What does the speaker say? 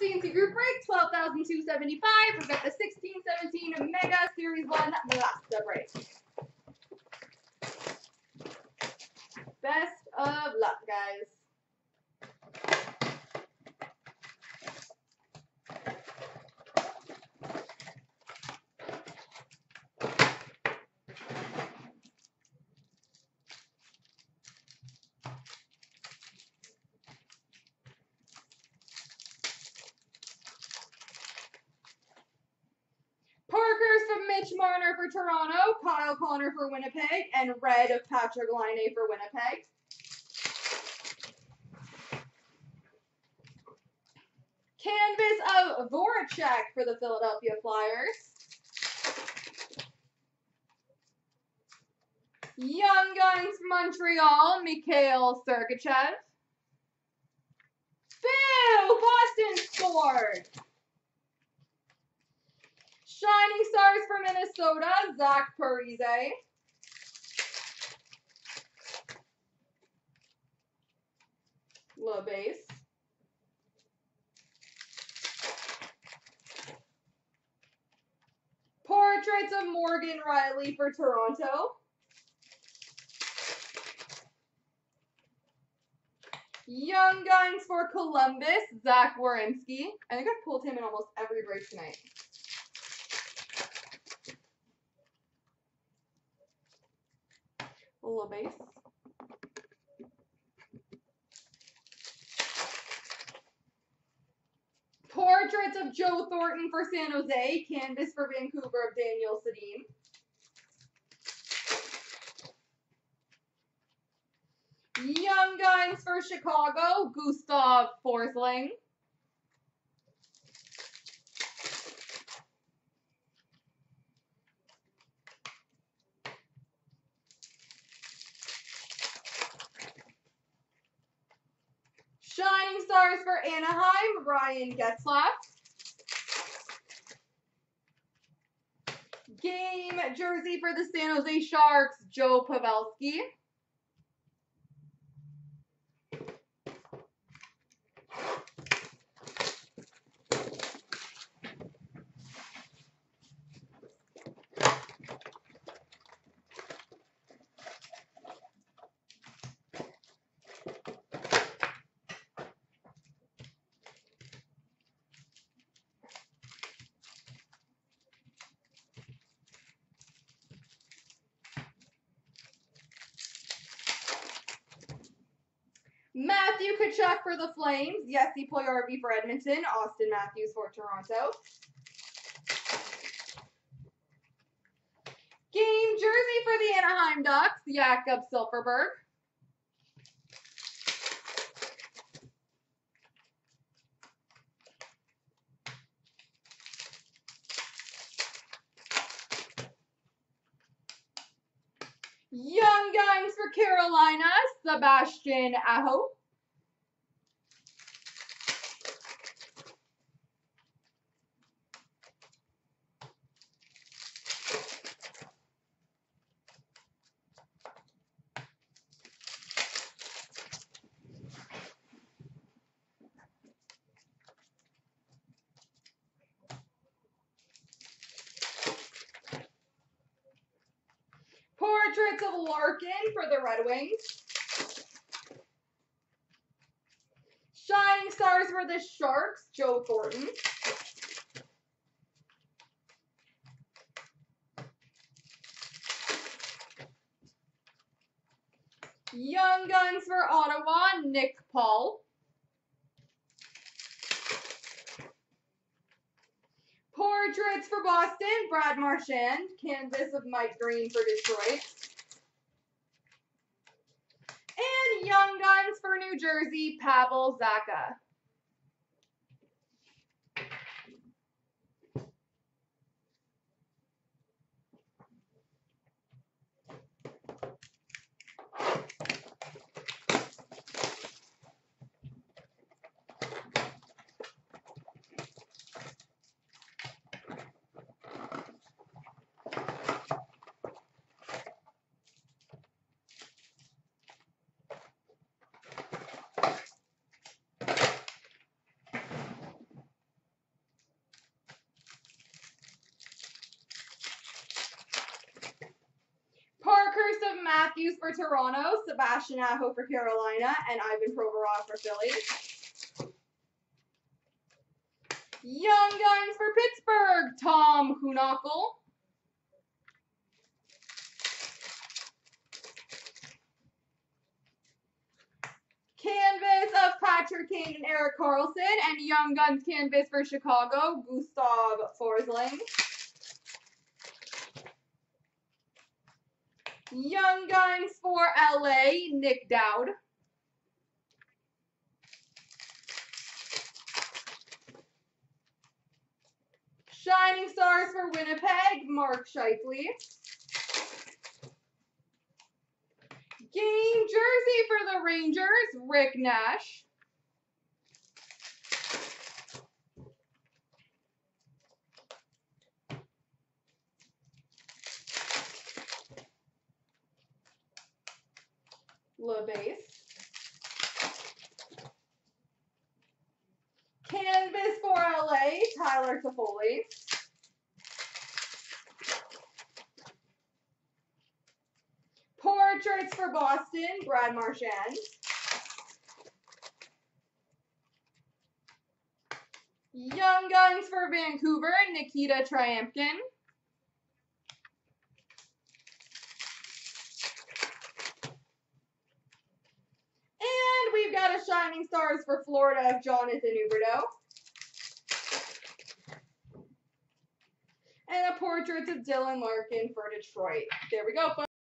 CNC group break, 12,275. We've got the 1617 Mega Series 1 Blaster break. Best of luck, guys. For Toronto, Kyle Connor for Winnipeg, and red of Patrik Laine for Winnipeg. Canvas of Voracek for the Philadelphia Flyers. Young Guns Montreal, Mikhail Sergachev. Boo! Boston scored! Shining Stars for Minnesota, Zach Parise. Low base. Portraits of Morgan Rielly for Toronto. Young Guns for Columbus, Zach Werenski. I think I've pulled him in almost every break tonight. A little base. Portraits of Joe Thornton for San Jose. Canvas for Vancouver of Daniel Sedin. Young Guns for Chicago. Gustav Forsling. Shining Stars for Anaheim, Ryan Getzlaf. Game jersey for the San Jose Sharks, Joe Pavelski. Matthew Tkachuk for the Flames. Jesse Puljujarvi for Edmonton. Auston Matthews for Toronto. Game jersey for the Anaheim Ducks. Jakob Silfverberg. Young Guns for Carolina, Sebastian Aho. Portraits of Larkin for the Red Wings. Shining Stars for the Sharks, Joe Thornton. Young Guns for Ottawa, Nick Paul. Portraits for Boston, Brad Marchand. Canvas of Mike Green for Detroit. And Young Guns for New Jersey, Pavel Zacha. Matthews for Toronto, Sebastian Aho for Carolina, and Ivan Provorov for Philly. Young Guns for Pittsburgh, Tom Kuhnhackl. Canvas of Patrick Kane and Erik Karlsson, and Young Guns canvas for Chicago, Gustav Forsling. Young Guns for LA, Nick Dowd. Shining Stars for Winnipeg, Mark Scheifele. Game jersey for the Rangers, Rick Nash. LeBase. Canvas for LA, Tyler Toffoli. Portraits for Boston, Brad Marchand. Young Guns for Vancouver, Nikita Tryamkin. And we've got a Shining Stars for Florida of Jonathan Huberdeau. And a portrait of Dylan Larkin for Detroit. There we go.